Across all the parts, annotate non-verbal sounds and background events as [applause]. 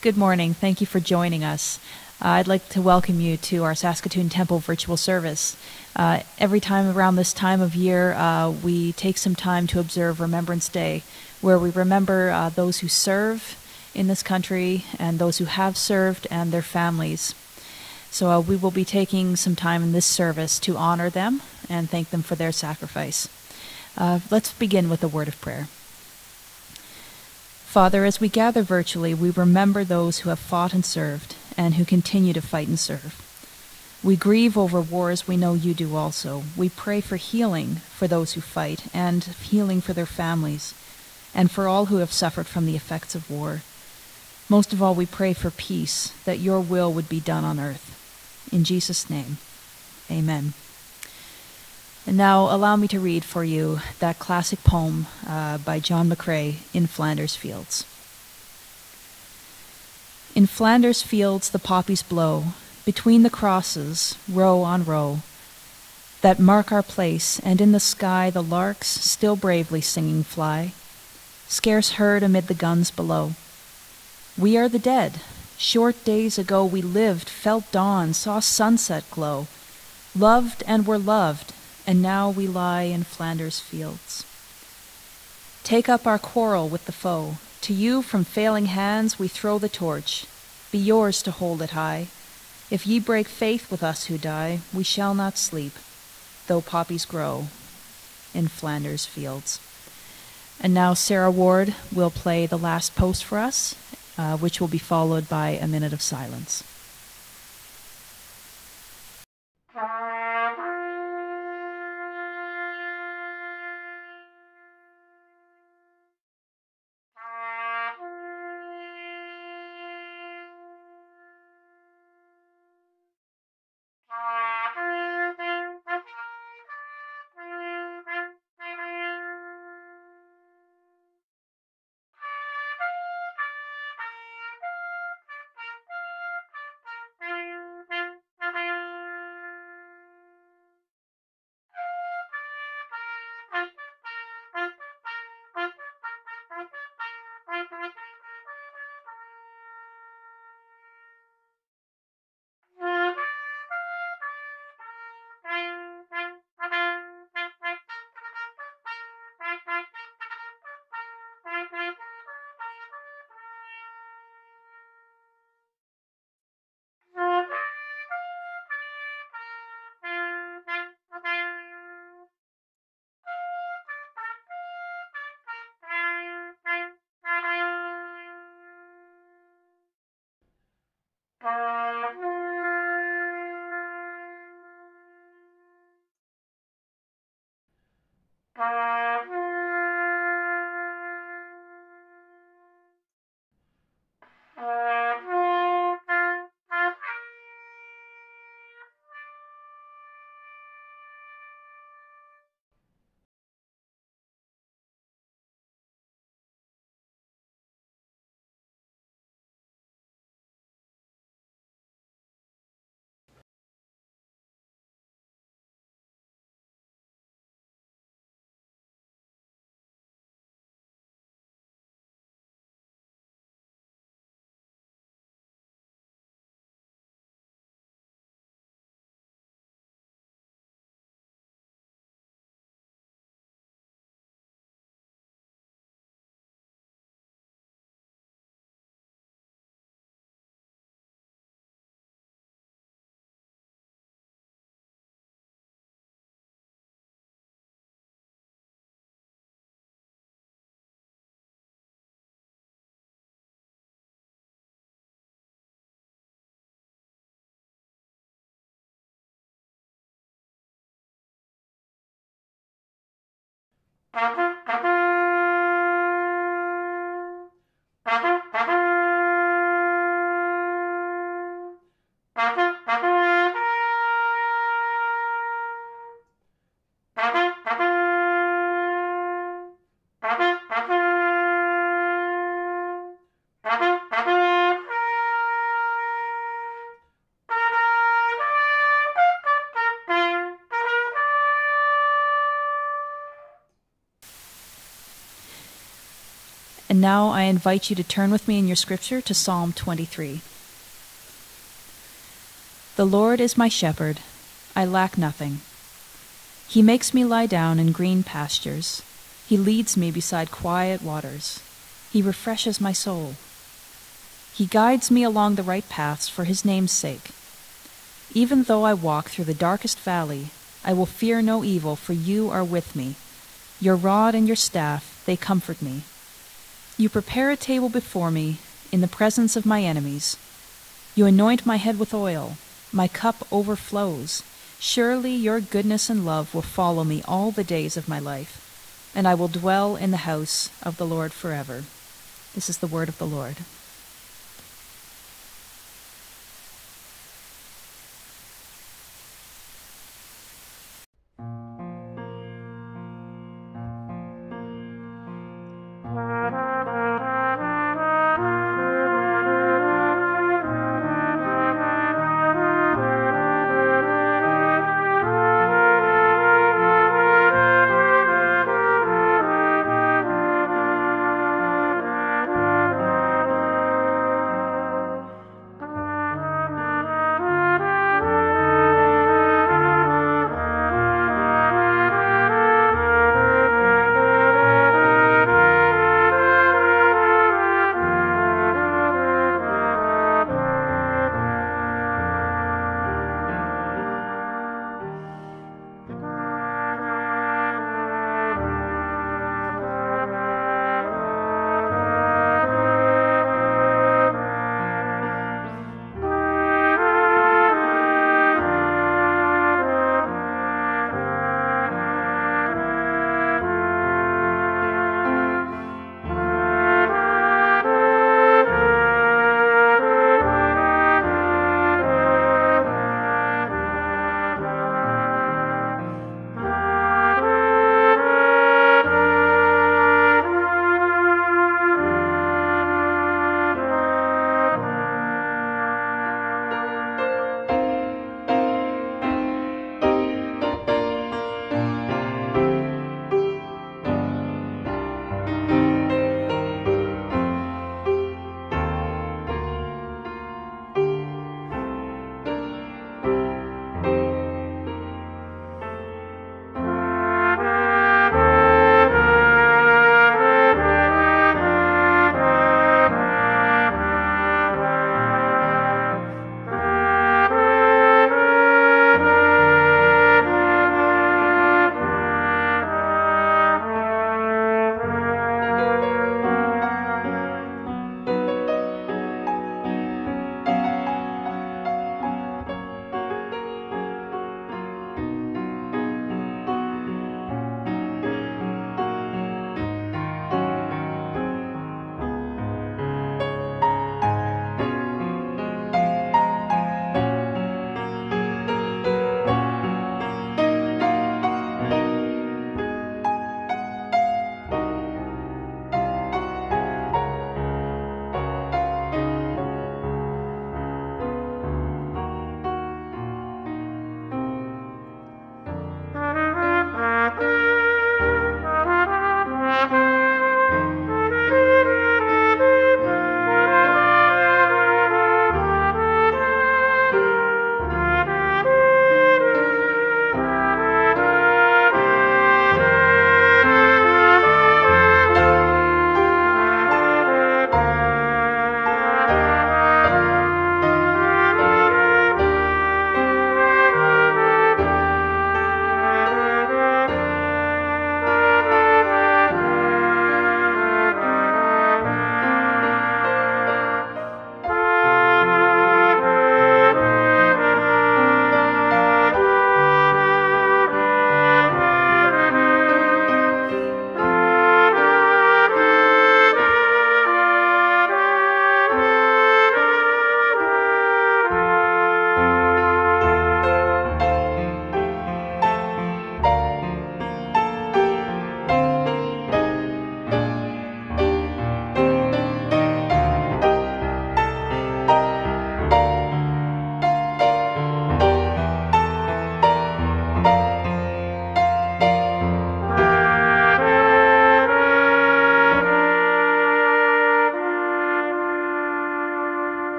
Good morning. Thank you for joining us. Uh, I'd like to welcome you to our Saskatoon Temple virtual service. Uh, every time around this time of year, uh, we take some time to observe Remembrance Day, where we remember uh, those who serve in this country and those who have served and their families. So uh, we will be taking some time in this service to honor them and thank them for their sacrifice. Uh, let's begin with a word of prayer. Father, as we gather virtually, we remember those who have fought and served and who continue to fight and serve. We grieve over wars we know you do also. We pray for healing for those who fight and healing for their families and for all who have suffered from the effects of war. Most of all, we pray for peace, that your will would be done on earth. In Jesus' name, amen. And now allow me to read for you that classic poem uh, by John McCrae, In Flanders Fields. In Flanders fields the poppies blow, between the crosses, row on row, that mark our place, and in the sky the larks still bravely singing fly, scarce heard amid the guns below. We are the dead. Short days ago we lived, felt dawn, saw sunset glow, loved and were loved, and now we lie in Flanders fields. Take up our quarrel with the foe. To you from failing hands we throw the torch. Be yours to hold it high. If ye break faith with us who die, we shall not sleep, though poppies grow in Flanders fields. And now Sarah Ward will play the last post for us, uh, which will be followed by a minute of silence. Thank you. And now I invite you to turn with me in your scripture to Psalm 23. The Lord is my shepherd, I lack nothing. He makes me lie down in green pastures. He leads me beside quiet waters. He refreshes my soul. He guides me along the right paths for his name's sake. Even though I walk through the darkest valley, I will fear no evil, for you are with me. Your rod and your staff, they comfort me. You prepare a table before me in the presence of my enemies. You anoint my head with oil, my cup overflows. Surely your goodness and love will follow me all the days of my life, and I will dwell in the house of the Lord forever. This is the word of the Lord.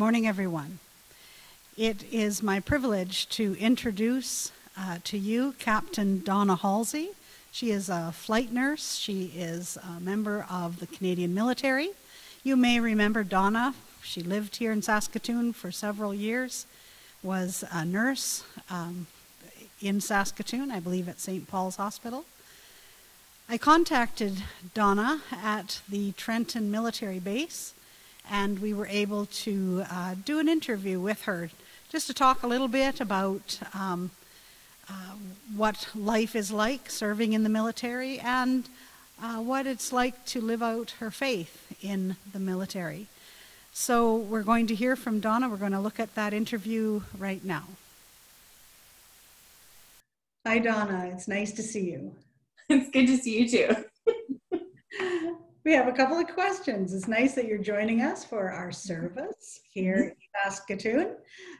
Morning, everyone. It is my privilege to introduce uh, to you Captain Donna Halsey. She is a flight nurse. She is a member of the Canadian military. You may remember Donna. She lived here in Saskatoon for several years, was a nurse um, in Saskatoon, I believe at St. Paul's Hospital. I contacted Donna at the Trenton military base, and we were able to uh, do an interview with her just to talk a little bit about um, uh, what life is like serving in the military and uh, what it's like to live out her faith in the military. So we're going to hear from Donna. We're going to look at that interview right now. Hi, Donna. It's nice to see you. [laughs] It's good to see you too. We have a couple of questions. It's nice that you're joining us for our service here mm-hmm. in Saskatoon.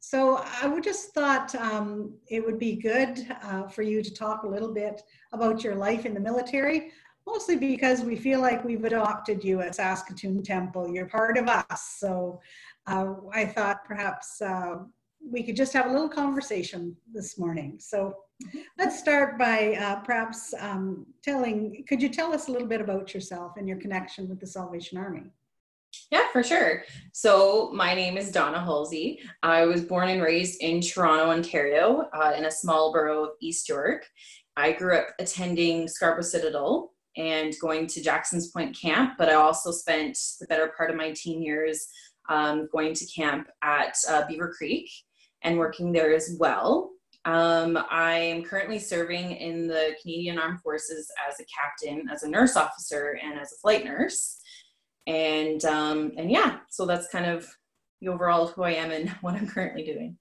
So I would just thought um, it would be good uh, for you to talk a little bit about your life in the military, mostly because we feel like we've adopted you at Saskatoon Temple. You're part of us. So uh, I thought perhaps uh, we could just have a little conversation this morning. So let's start by uh, perhaps um, telling, could you tell us a little bit about yourself and your connection with the Salvation Army? Yeah, for sure. So, my name is Donna Halsey. I was born and raised in Toronto, Ontario, uh, in a small borough of East York. I grew up attending Scarborough Citadel and going to Jackson's Point Camp, but I also spent the better part of my teen years um, going to camp at uh, Beaver Creek and working there as well. Um, I am currently serving in the Canadian Armed Forces as a captain, as a nurse officer, and as a flight nurse. And um, and yeah, so that's kind of the overall who I am and [laughs] what I'm currently doing.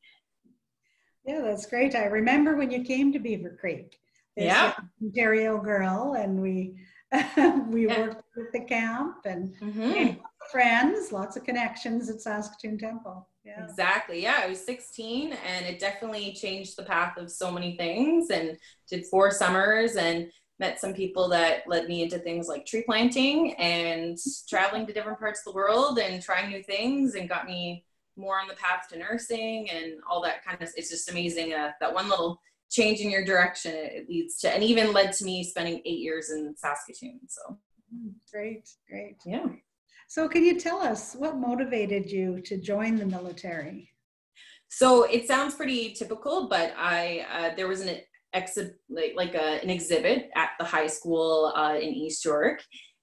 Yeah, that's great. I remember when you came to Beaver Creek. yeah, Ontario girl, and we [laughs] we yeah. worked with the camp and mm-hmm. friends, lots of connections at Saskatoon Temple. Yeah. Exactly. Yeah, I was 16 and it definitely changed the path of so many things and did four summers and met some people that led me into things like tree planting and traveling to different parts of the world and trying new things and got me more on the path to nursing and all that kind of it's just amazing uh, that one little change in your direction it leads to and even led to me spending eight years in saskatoon so great great yeah so, can you tell us what motivated you to join the military? So it sounds pretty typical, but I uh, there was an exhibit like, like a, an exhibit at the high school uh, in East York,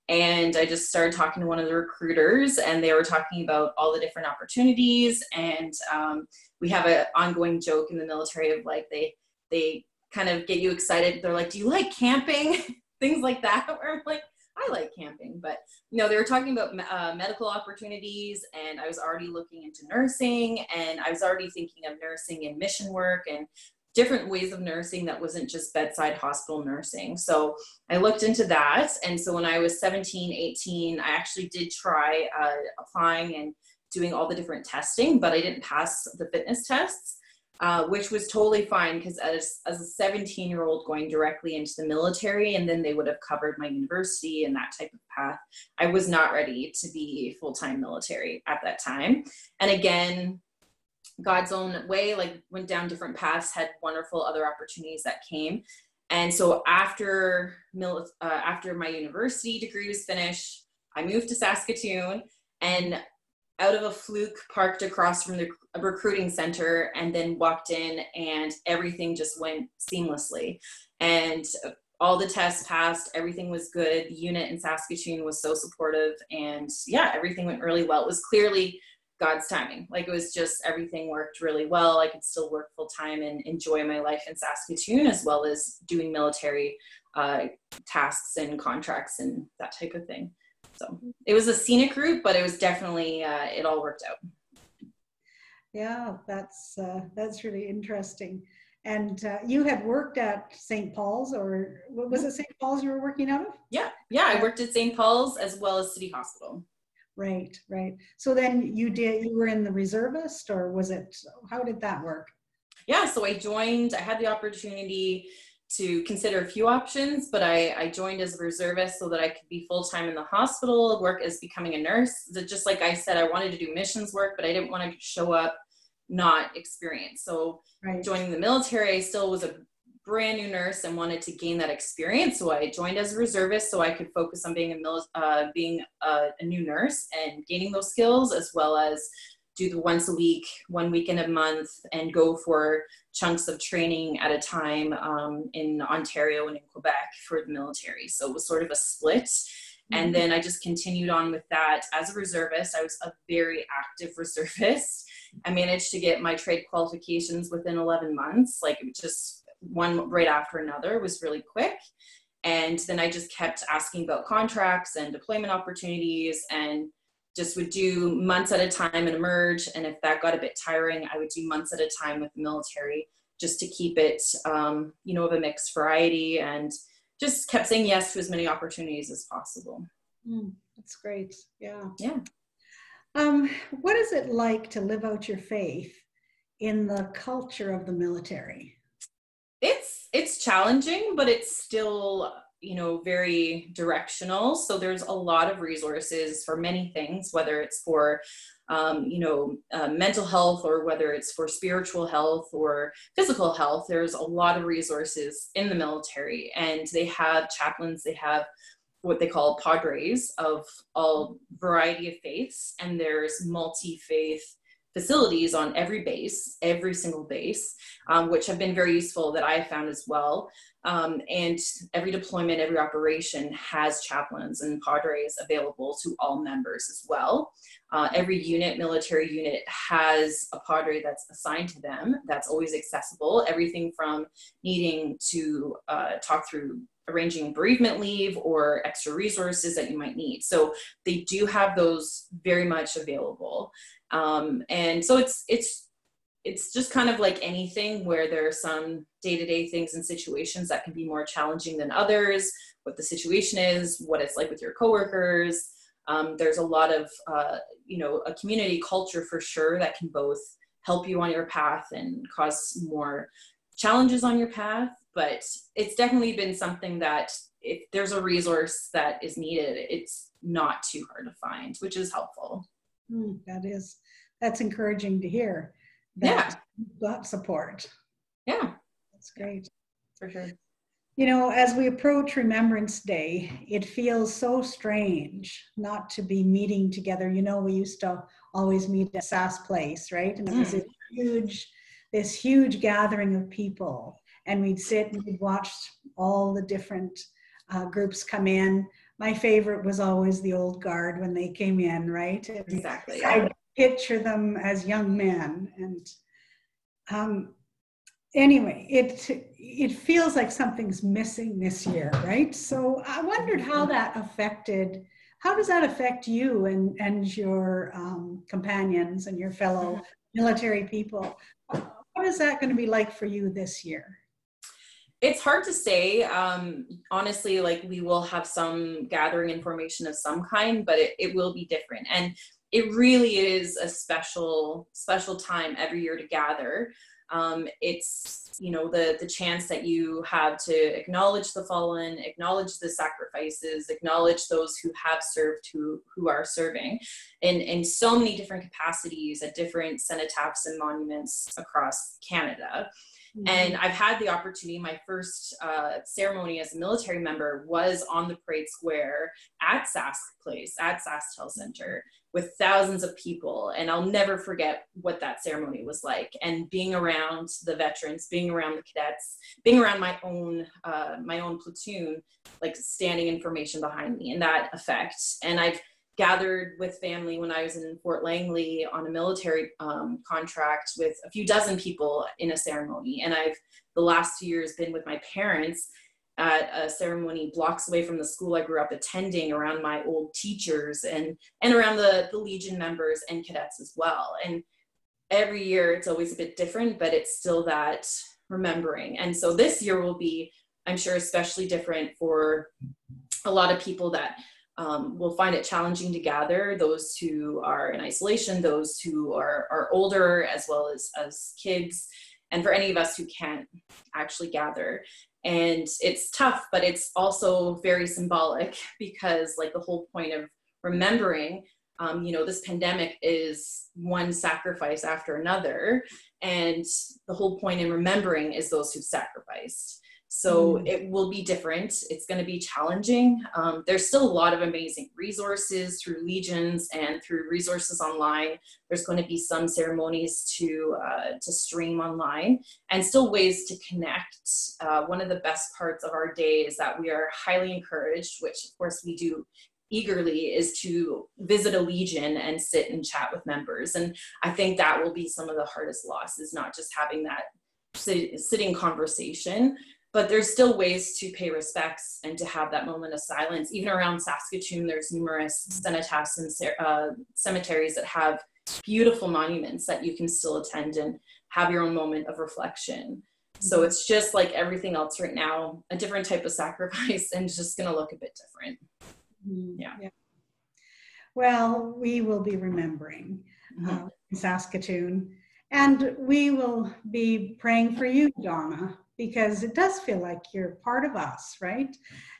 and I just started talking to one of the recruiters, and they were talking about all the different opportunities, and um, we have an ongoing joke in the military of like they they kind of get you excited. They're like, "Do you like camping?" [laughs] Things like that. [laughs] Where I'm like, I like camping, but you know, they were talking about uh, medical opportunities, and I was already looking into nursing, and I was already thinking of nursing and mission work and different ways of nursing that wasn't just bedside hospital nursing. So I looked into that, and so when I was 17, 18, I actually did try uh, applying and doing all the different testing, but I didn't pass the fitness tests. Uh, which was totally fine because as, as a 17 year old going directly into the military and then they would have covered my university and that type of path i was not ready to be full-time military at that time. And again god's own way like went down different paths had wonderful other opportunities that came. And so after mil- uh, after my university degree was finished i moved to saskatoon and out of a fluke parked across from the recruiting center and then walked in and everything just went seamlessly. And all the tests passed everything was good. The unit in saskatoon was so supportive and yeah everything went really well. It was clearly god's timing. Like it was just everything worked really well. I could still work full time and enjoy my life in saskatoon as well as doing military uh, tasks and contracts and that type of thing so it was a scenic route, but it was definitely uh, it all worked out. Yeah, that's uh, that's really interesting. And uh, you had worked at St. Paul's, or was it St. Paul's you were working out of? Yeah, yeah, I worked at St. Paul's as well as City Hospital. Right, right. So then you did you were in the reservist, or was it? How did that work? Yeah, so I joined. I had the opportunity to consider a few options, but I, I joined as a reservist so that I could be full time in the hospital, work as becoming a nurse. Just like I said, I wanted to do missions work, but I didn't want to show up not experienced. So right. joining the military, I still was a brand new nurse and wanted to gain that experience. So I joined as a reservist so I could focus on being a mil- uh, being a, a new nurse and gaining those skills, as well as do the once a week, one weekend a month, and go for chunks of training at a time um, in Ontario and in Quebec for the military. So it was sort of a split. Mm-hmm. And then I just continued on with that as a reservist. I was a very active [laughs] reservist. I managed to get my trade qualifications within 11 months, like just one right after another it was really quick. And then I just kept asking about contracts and deployment opportunities and just would do months at a time and emerg. And if that got a bit tiring, I would do months at a time with the military just to keep it, um, you know, of a mixed variety and just kept saying yes to as many opportunities as possible. Mm, that's great. Yeah. Yeah. Um, what is it like to live out your faith in the culture of the military? It's it's challenging, but it's still you know very directional. So there's a lot of resources for many things whether it's for um, you know uh, mental health or whether it's for spiritual health or physical health. There's a lot of resources in the military and they have chaplains they have what they call padres of all variety of faiths and there's multi-faith facilities on every base, every single base, um, which have been very useful that I found as well. Um, and every deployment, every operation has chaplains and padres available to all members as well. Uh, every unit, military unit, has a padre that's assigned to them that's always accessible. Everything from needing to uh, talk through arranging bereavement leave or extra resources that you might need. So they do have those very much available. Um, and so it's it's it's just kind of like anything where there are some day-to-day things and situations that can be more challenging than others what the situation is what it's like with your coworkers. Um, there's a lot of uh, you know a community culture for sure that can both help you on your path and cause more challenges on your path but it's definitely been something that if there's a resource that is needed it's not too hard to find which is helpful mm, that is that's encouraging to hear that yeah. you've got support. Yeah. That's great. For sure. You know as we approach remembrance day it feels so strange not to be meeting together. You know we used to always meet at Sask Place right? And it was a huge this huge gathering of people. And we'd sit and we'd watch all the different uh, groups come in. My favorite was always the old guard when they came in, right? Exactly. I picture them as young men, and um, anyway, it it feels like something's missing this year, right? So I wondered how that affected. How does that affect you and and your um, companions and your fellow mm-hmm. military people? What is that going to be like for you this year? It's hard to say um, honestly like we will have some gathering information of some kind but it, it will be different. And it really is a special special time every year to gather. Um, it's you know the the chance that you have to acknowledge the fallen acknowledge the sacrifices acknowledge those who have served who who are serving in in so many different capacities at different cenotaphs and monuments across canada Mm-hmm. And I've had the opportunity, my first uh, ceremony as a military member was on the parade square at Sask Place, at SaskTel Center, with thousands of people. And I'll never forget what that ceremony was like. And being around the veterans, being around the cadets, being around my own, uh, my own platoon, like standing information behind me and that effect. And I've gathered with family when I was in Fort Langley on a military um, contract with a few dozen people in a ceremony. And I've the last few years been with my parents at a ceremony blocks away from the school I grew up attending around my old teachers and and around the, the Legion members and cadets as well. And every year it's always a bit different, but it's still that remembering. And so this year will be, I'm sure, especially different for a lot of people that um, will find it challenging to gather those who are in isolation, those who are, are older, as well as, as kids, and for any of us who can't actually gather. and it's tough but it's also very symbolic [laughs] because like the whole point of remembering um, you know this pandemic is one sacrifice after another and the whole point in remembering is those who sacrificed so mm. it will be different. It's going to be challenging. Um, there's still a lot of amazing resources through Legions and through resources online. There's going to be some ceremonies to uh, to stream online and still ways to connect. Uh, one of the best parts of our day is that we are highly encouraged, which of course we do eagerly is to visit a legion and sit and chat with members and i think that will be some of the hardest losses not just having that sitting conversation but there's still ways to pay respects and to have that moment of silence. Even around Saskatoon, there's numerous cenotaphs and uh, cemeteries that have beautiful monuments that you can still attend and have your own moment of reflection. So it's just like everything else right now, a different type of [laughs] sacrifice and just going to look a bit different. Mm-hmm. Yeah. yeah. Well, we will be remembering mm-hmm. uh, Saskatoon and we will be praying for you, Donna, because it does feel like you're part of us, right?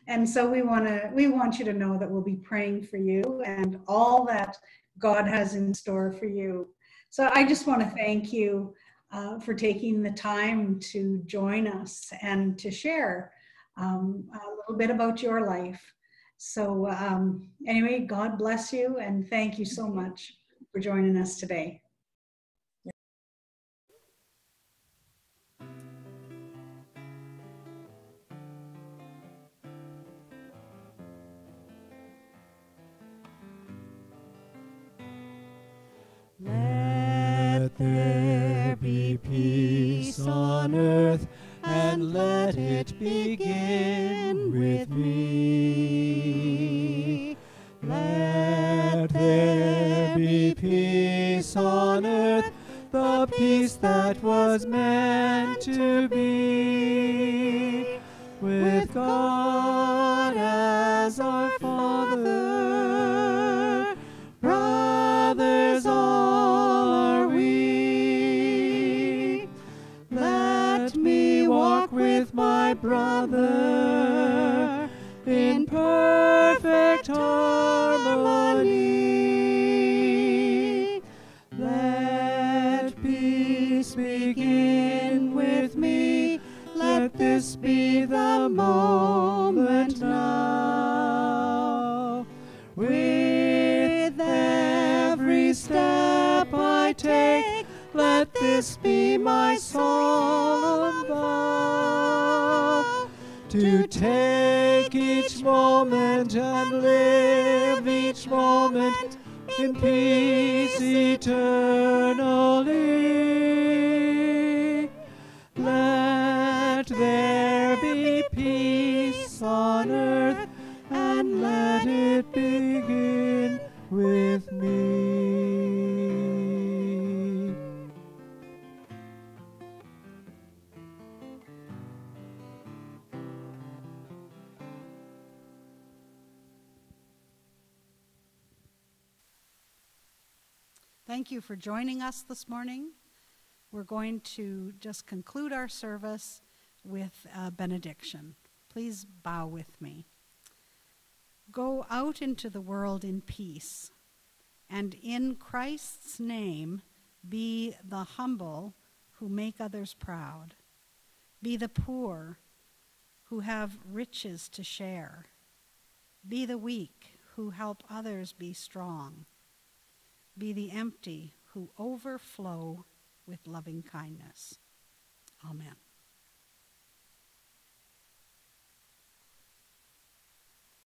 And so we want to we want you to know that we'll be praying for you and all that God has in store for you. So I just want to thank you uh, for taking the time to join us and to share um, a little bit about your life. So um, anyway, God bless you and thank you so much for joining us today. And let it begin with me. Let there be peace on earth, the peace that was meant to be, with God the moment now. With every step I take, let this be my vow to take each moment and live each moment in peace eternally. Thank you for joining us this morning. We're going to just conclude our service with a benediction. Please bow with me. Go out into the world in peace, and in Christ's name be the humble who make others proud. Be the poor who have riches to share. Be the weak who help others be strong be the empty who overflow with loving kindness. Amen.